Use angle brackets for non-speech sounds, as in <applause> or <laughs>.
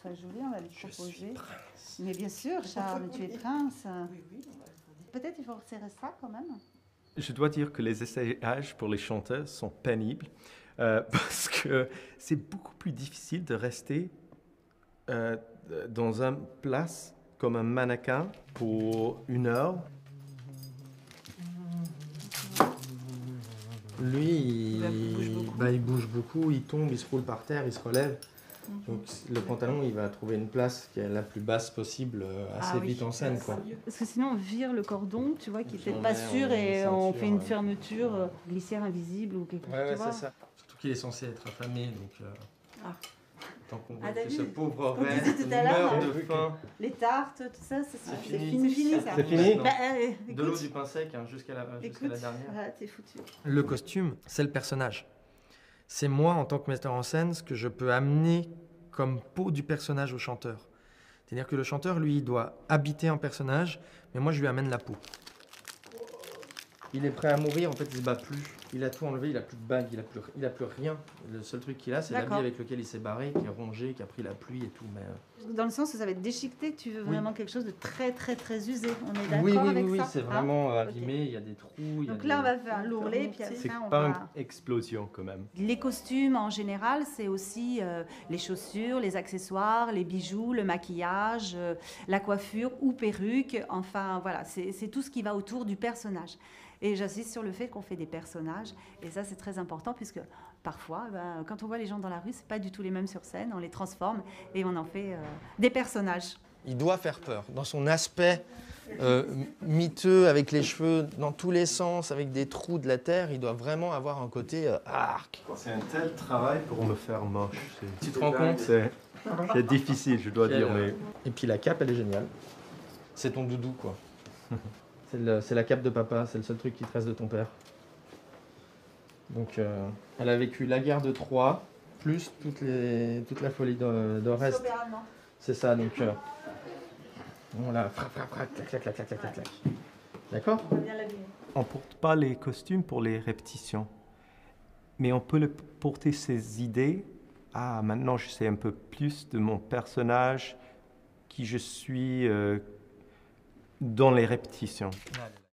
très joli, on va lui proposer. Mais bien sûr, Charles, tu es prince. Peut-être il faut resserrer ça quand même. Je dois dire que les essayages pour les chanteurs sont pénibles euh, <laughs> parce que c'est beaucoup plus difficile de rester euh, dans une place comme un mannequin pour une heure. Lui, il, bah, il bouge beaucoup, il tombe, il se roule par terre, il se relève. Donc le pantalon, il va trouver une place qui est la plus basse possible euh, assez Ah oui. vite en scène. Quoi. Parce que sinon, on vire le cordon, tu vois, qui n'est on pas met- sûr et on fait une fermeture, euh, glissière invisible ou quelque chose. Ouais, ouais, tu vois. c'est ça. Surtout qu'il est censé être affamé, donc. euh, Ah. Tant qu'on Ah, voit que ce pauvre Ren meurt hein. de faim. Les tartes, tout ça, c'est C'est c'est fini. fini, ça. C'est fini Bah, euh, De l'eau, du pain sec hein, jusqu'à la, jusqu'à écoute, la dernière. voilà, t'es foutu. Le costume, c'est le personnage. C'est moi, en tant que metteur en scène, ce que je peux amener comme peau du personnage au chanteur. C'est-à-dire que le chanteur, lui, doit habiter un personnage, mais moi, je lui amène la peau. Il est prêt à mourir, en fait, il se bat plus. Il a tout enlevé, il a plus de bague, il a plus, il a plus rien. Le seul truc qu'il a, c'est l'habit avec lequel il s'est barré, qui est rongé, qui a pris la pluie et tout. Mais euh, Dans le sens où ça va être déchiqueté, tu veux Oui. vraiment quelque chose de très très très usé. On est d'accord oui, oui, avec oui, oui, c'est hein vraiment euh, abîmé, il y a des trous. il y a Donc des- là, on va faire un lourlet, puis C'est après, on pas va... une explosion quand même. Les costumes en général, c'est aussi euh, les chaussures, les accessoires, les bijoux, le maquillage, euh, la coiffure ou perruque. Enfin, voilà, c'est c'est tout ce qui va autour du personnage. Et j'insiste sur le fait qu'on fait des personnages. Et ça, c'est très important puisque parfois, ben, quand on voit les gens dans la rue, c'est pas du tout les mêmes sur scène. On les transforme et on en fait euh, des personnages. Il doit faire peur. Dans son aspect euh, miteux, avec les cheveux dans tous les sens, avec des trous de la terre, il doit vraiment avoir un côté euh, arc. C'est un tel travail pour me faire moche. Tu te rends compte? C'est c'est difficile, je dois dire, mais Et puis la cape, elle est géniale. C'est ton doudou, quoi. <laughs> c'est la cape de papa, c'est le seul truc qui te reste de ton père. Donc, euh, elle a vécu la guerre de Troie, plus toutes les, toute la folie d'O- d'Oreste. C'est ça, donc. euh, voilà, frac, frac, frac, clac, clac, clac, clac, clac, clac, clac. D'accord on porte pas les costumes pour les répétitions. Mais on peut le porter ses idées. Ah, maintenant je sais un peu plus de mon personnage, qui je suis euh, dans les répétitions.